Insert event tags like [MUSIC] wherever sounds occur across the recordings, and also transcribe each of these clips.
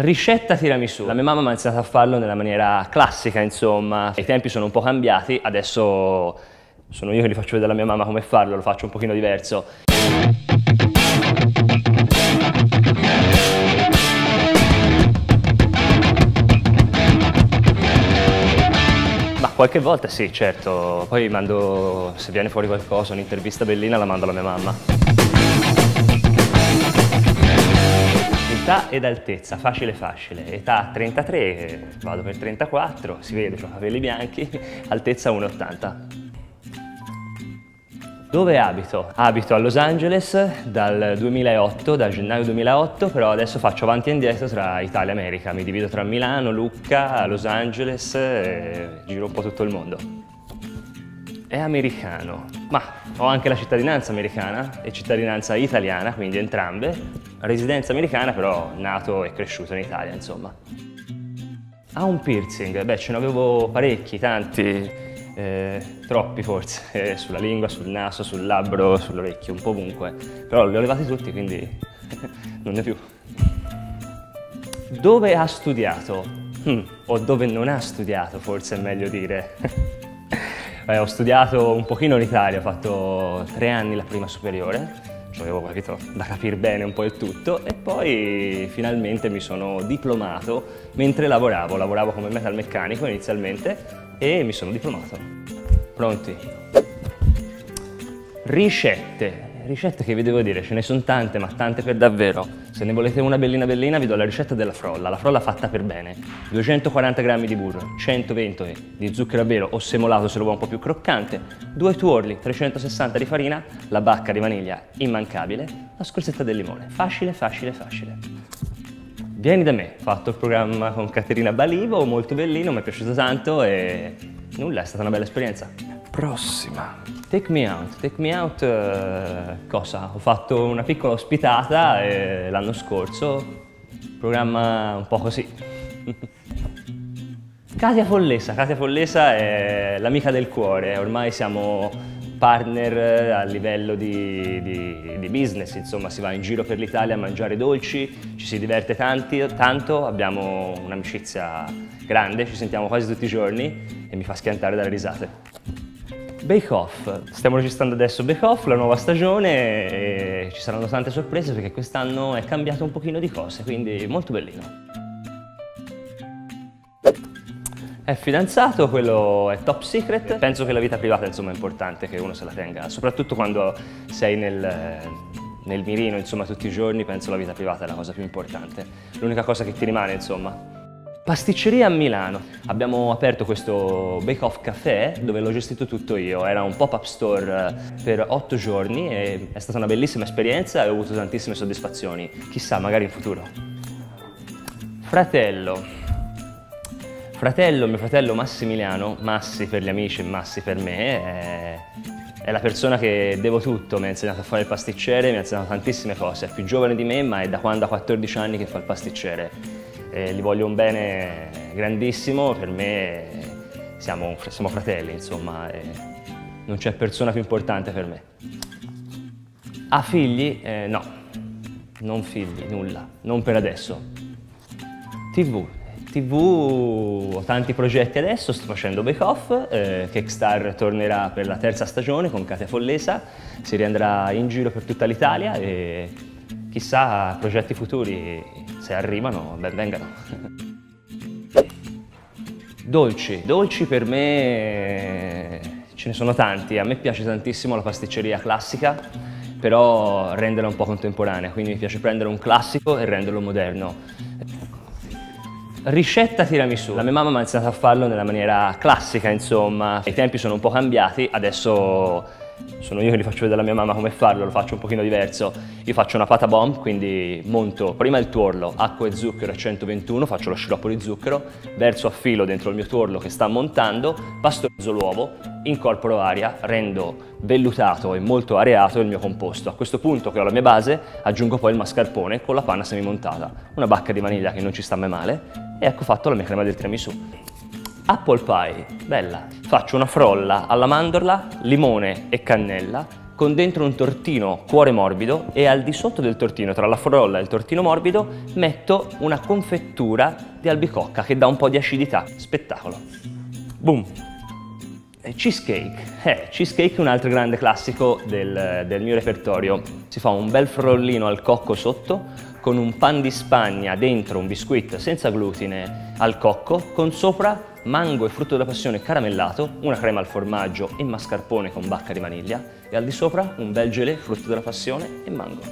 Ricetta tiramisù. La mia mamma mi ha insegnato a farlo nella maniera classica, insomma. I tempi sono un po' cambiati, adesso sono io che gli faccio vedere alla mia mamma come farlo, lo faccio un pochino diverso. Ma qualche volta sì, certo. Poi mando, se viene fuori qualcosa, un'intervista bellina, la mando alla mia mamma. Età ed altezza, facile facile. Età 33, vado per 34, si vede, ho capelli bianchi, [LAUGHS] altezza 1,80. Dove abito? Abito a Los Angeles dal 2008, da gennaio 2008, però adesso faccio avanti e indietro tra Italia e America. Mi divido tra Milano, Lucca, Los Angeles giro un po' tutto il mondo. È americano, ma ho anche la cittadinanza americana e cittadinanza italiana, quindi entrambe residenza americana, però nato e cresciuto in Italia, insomma. Ha un piercing? Beh, ce ne avevo parecchi, tanti, eh, troppi forse, eh, [LAUGHS] sulla lingua, sul naso, sul labbro, sull'orecchio, un po' ovunque. Però li ho levati tutti, quindi [LAUGHS] non ne più. Dove ha studiato? Hm, o dove non ha studiato, forse è meglio dire. [LAUGHS] Beh, ho studiato un pochino in Italia, ho fatto tre anni la prima superiore, avevo capito da capire bene un po' il tutto e poi finalmente mi sono diplomato mentre lavoravo, lavoravo come metalmeccanico inizialmente e mi sono diplomato. Pronti? Ricette, ricette che vi devo dire, ce ne sono tante, ma tante per davvero. Se ne volete una bellina bellina vi do la ricetta della frolla, la frolla fatta per bene. 240 g di burro, 120 di zucchero a velo o semolato se lo vuoi un po' più croccante, due tuorli, 360 di farina, la bacca di vaniglia immancabile, la scorzetta del limone. Facile, facile, facile. Vieni da me, ho fatto il programma con Caterina Balivo, molto bellino, mi è piaciuto tanto e nulla, è stata una bella esperienza. Prossima. Take Me Out. Take Me Out eh, cosa? Ho fatto una piccola ospitata eh, l'anno scorso, programma un po' così. [LAUGHS] Katia Follesa. Katia Follesa è l'amica del cuore, ormai siamo partner a livello di, di, di, business, insomma si va in giro per l'Italia a mangiare dolci, ci si diverte tanti, tanto, abbiamo un'amicizia grande, ci sentiamo quasi tutti i giorni e mi fa schiantare dalle risate. Bake Off, stiamo registrando adesso Bake Off, la nuova stagione e ci saranno tante sorprese perché quest'anno è cambiato un pochino di cose, quindi molto bellino. È fidanzato, quello è top secret. Penso che la vita privata insomma, è importante che uno se la tenga, soprattutto quando sei nel, nel mirino insomma, tutti i giorni, penso la vita privata è la cosa più importante. L'unica cosa che ti rimane insomma. Pasticceria a Milano. Abbiamo aperto questo Bake Off Café dove l'ho gestito tutto io. Era un pop-up store eh, per otto giorni e è stata una bellissima esperienza e ho avuto tantissime soddisfazioni. Chissà, magari in futuro. Fratello. Fratello, mio fratello Massimiliano, Massi per gli amici e Massi per me, è, è la persona che devo tutto, mi ha insegnato a fare il pasticcere, mi ha insegnato tantissime cose, è più giovane di me ma è da quando ha 14 anni che fa il pasticcere eh, gli voglio un bene grandissimo, per me siamo, siamo fratelli, insomma, non c'è persona più importante per me. Ha figli? Eh, no, non figli, nulla, non per adesso. TV, TV, ho tanti progetti adesso, sto facendo Bake Off, eh, Kickstar tornerà per la terza stagione con Katia Follesa, si riandrà in giro per tutta l'Italia e chissà progetti futuri se arrivano ben vengano. Dolci, dolci per me ce ne sono tanti, a me piace tantissimo la pasticceria classica, però renderla un po' contemporanea, quindi mi piace prendere un classico e renderlo moderno. Ricetta tiramisù. La mia mamma mi ha insegnato a farlo nella maniera classica, insomma. I tempi sono un po' cambiati, adesso sono io che gli faccio vedere alla mia mamma come farlo, lo faccio un pochino diverso. Io faccio una pata bomb, quindi monto prima il tuorlo, acqua e zucchero a 121, faccio lo sciroppo di zucchero, verso a filo dentro il mio tuorlo che sta montando, pastorizzo l'uovo, incorporo aria, rendo vellutato e molto areato il mio composto. A questo punto che ho la mia base, aggiungo poi il mascarpone con la panna semimontata, una bacca di vaniglia che non ci sta mai male e ecco fatto la mia crema del tiramisù. Apple pie, bella. Faccio una frolla alla mandorla, limone e cannella, con dentro un tortino cuore morbido e al di sotto del tortino, tra la frolla e il tortino morbido, metto una confettura di albicocca che dà un po' di acidità. Spettacolo. Boom! Cheesecake. Eh, cheesecake è un altro grande classico del, del mio repertorio. Si fa un bel frollino al cocco sotto, con un pan di Spagna dentro un biscuit senza glutine al cocco, con sopra mango e frutto della passione caramellato, una crema al formaggio e mascarpone con bacca di vaniglia e al di sopra un bel gelé, frutto della passione e mango.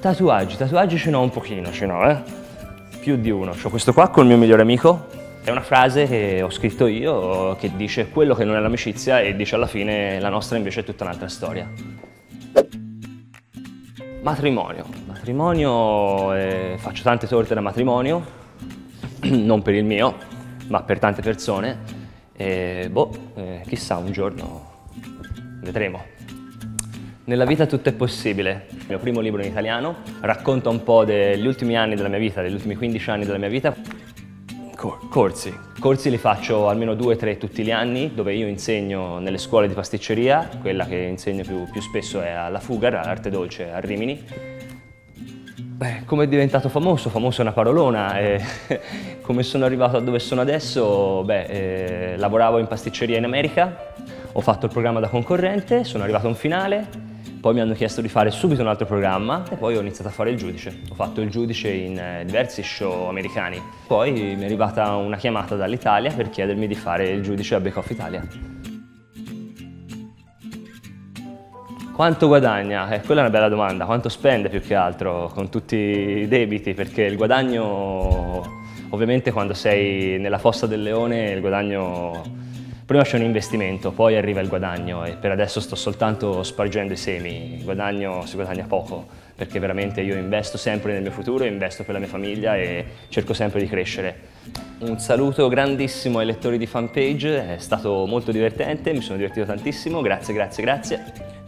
Tatuaggi, tatuaggi ce n'ho un pochino, ce n'ho, eh? Più di uno. C'ho questo qua col mio migliore amico, è una frase che ho scritto io che dice quello che non è l'amicizia e dice alla fine la nostra invece è tutta un'altra storia. Matrimonio. Matrimonio, eh, faccio tante torte da matrimonio, [CLEARS THROAT] non per il mio, ma per tante persone. E boh, eh, chissà, un giorno vedremo. Nella vita tutto è possibile. Il mio primo libro in italiano racconta un po' degli ultimi anni della mia vita, degli ultimi 15 anni della mia vita. Corsi. Corsi li faccio almeno due o tre tutti gli anni, dove io insegno nelle scuole di pasticceria, quella che insegno più, più spesso è alla Fugar, all'Arte Dolce a Rimini. Beh, come è diventato famoso? Famoso è una parolona. E [LAUGHS] come sono arrivato a dove sono adesso? Beh, eh, lavoravo in pasticceria in America, ho fatto il programma da concorrente, sono arrivato a un finale, poi mi hanno chiesto di fare subito un altro programma e poi ho iniziato a fare il giudice. Ho fatto il giudice in eh, diversi show americani. Poi mi è arrivata una chiamata dall'Italia per chiedermi di fare il giudice a Bake Off Italia. Quanto guadagna? Eh, quella è una bella domanda. Quanto spende più che altro con tutti i debiti? Perché il guadagno, ovviamente quando sei nella fossa del leone, il guadagno Prima c'è un investimento, poi arriva il guadagno e per adesso sto soltanto spargendo i semi, il guadagno si guadagna poco perché veramente io investo sempre nel mio futuro, investo per la mia famiglia e cerco sempre di crescere. Un saluto grandissimo ai lettori di fanpage, è stato molto divertente, mi sono divertito tantissimo, grazie, grazie, grazie.